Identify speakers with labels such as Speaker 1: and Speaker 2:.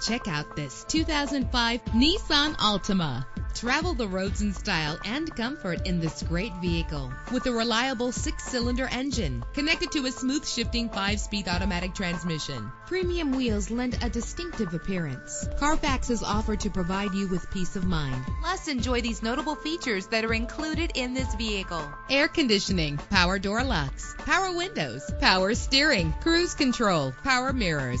Speaker 1: Check out this 2005 Nissan Altima. Travel the roads in style and comfort in this great vehicle with a reliable six-cylinder engine connected to a smooth shifting five-speed automatic transmission. Premium wheels lend a distinctive appearance. Carfax is offered to provide you with peace of mind. Plus, enjoy these notable features that are included in this vehicle. Air conditioning, power door locks, power windows, power steering, cruise control, power mirrors,